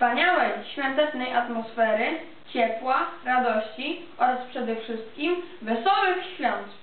wspaniałej, świątecznej atmosfery, ciepła, radości oraz przede wszystkim wesołych świąt.